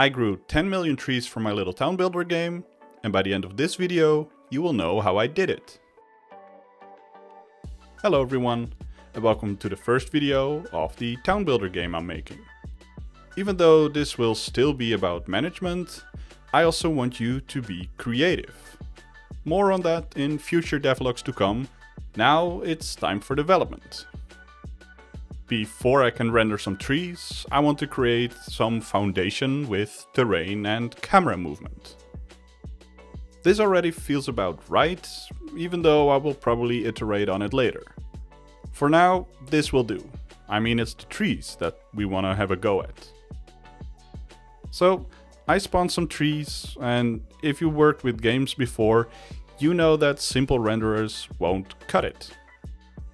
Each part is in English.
I grew 10 million trees for my little town builder game, and by the end of this video, you will know how I did it. Hello everyone, and welcome to the first video of the town builder game I'm making. Even though this will still be about management, I also want you to be creative. More on that in future devlogs to come. Now it's time for development. Before I can render some trees, I want to create some foundation with terrain and camera movement. This already feels about right, even though I will probably iterate on it later. For now, this will do. I mean, it's the trees that we want to have a go at. So, I spawned some trees, and if you worked with games before, you know that simple renderers won't cut it.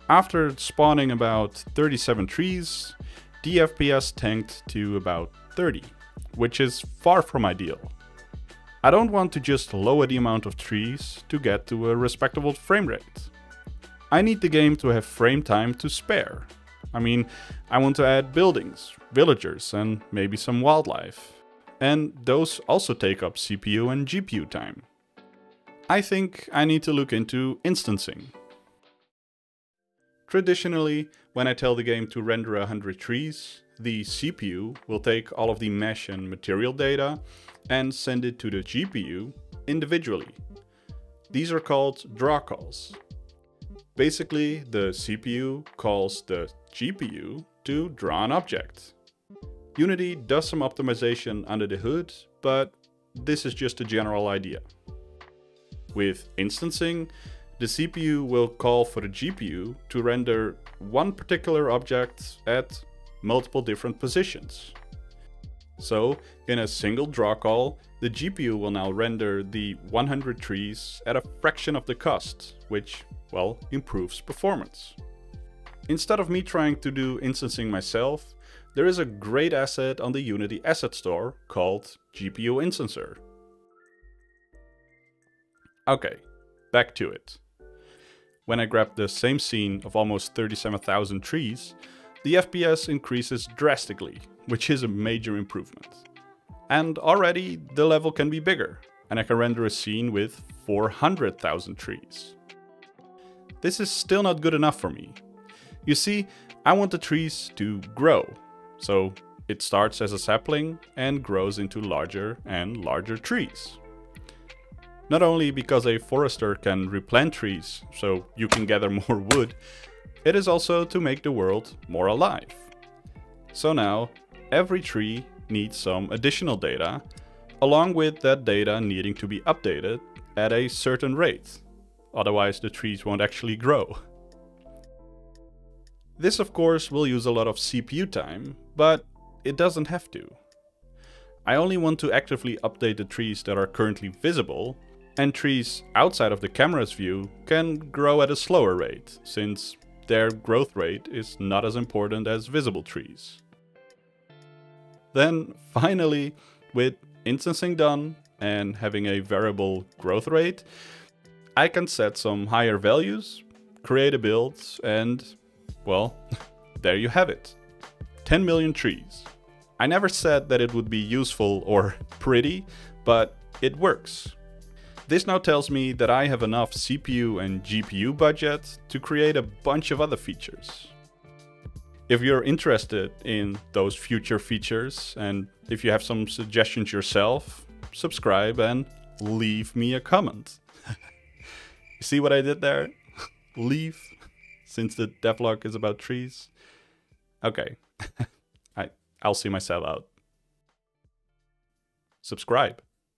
After spawning about 37 trees, the FPS tanked to about 30, which is far from ideal. I don't want to just lower the amount of trees to get to a respectable frame rate. I need the game to have frame time to spare. I mean, I want to add buildings, villagers and maybe some wildlife. And those also take up CPU and GPU time. I think I need to look into instancing. Traditionally, when I tell the game to render 100 trees, the CPU will take all of the mesh and material data and send it to the GPU individually. These are called draw calls. Basically, the CPU calls the GPU to draw an object. Unity does some optimization under the hood, but this is just a general idea. With instancing, the CPU will call for the GPU to render one particular object at multiple different positions. So, in a single draw call, the GPU will now render the 100 trees at a fraction of the cost, which, well, improves performance. Instead of me trying to do instancing myself, there is a great asset on the Unity asset store called GPU Instancer. Okay, back to it. When I grab the same scene of almost 37,000 trees, the FPS increases drastically, which is a major improvement. And already the level can be bigger, and I can render a scene with 400,000 trees. This is still not good enough for me. You see, I want the trees to grow, so it starts as a sapling and grows into larger and larger trees. Not only because a forester can replant trees, so you can gather more wood, it is also to make the world more alive. So now, every tree needs some additional data, along with that data needing to be updated at a certain rate. Otherwise the trees won't actually grow. This of course will use a lot of CPU time, but it doesn't have to. I only want to actively update the trees that are currently visible and trees outside of the camera's view can grow at a slower rate, since their growth rate is not as important as visible trees. Then finally, with instancing done and having a variable growth rate, I can set some higher values, create a build, and well, there you have it. 10 million trees. I never said that it would be useful or pretty, but it works. This now tells me that I have enough CPU and GPU budget to create a bunch of other features. If you're interested in those future features and if you have some suggestions yourself, subscribe and leave me a comment. you see what I did there? leave, since the devlog is about trees. Okay, I, I'll see myself out. Subscribe.